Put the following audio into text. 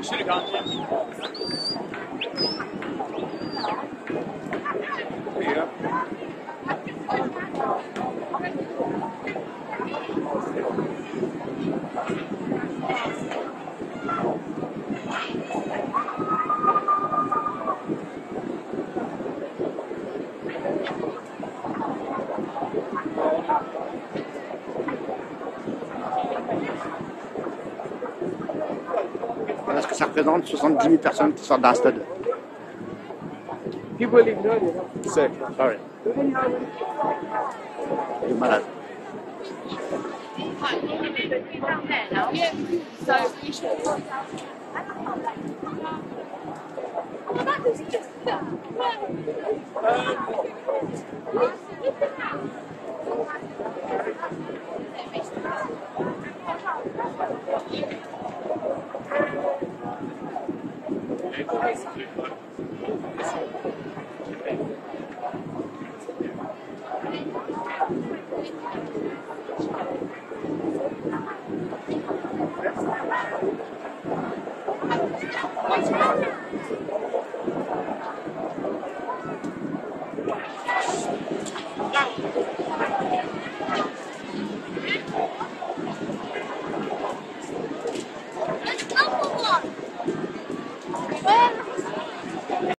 We Should have gone left. Yeah. parce que ça représente 70 000 personnes qui sortent d'un stade. People ignore you. Malade. Yeah.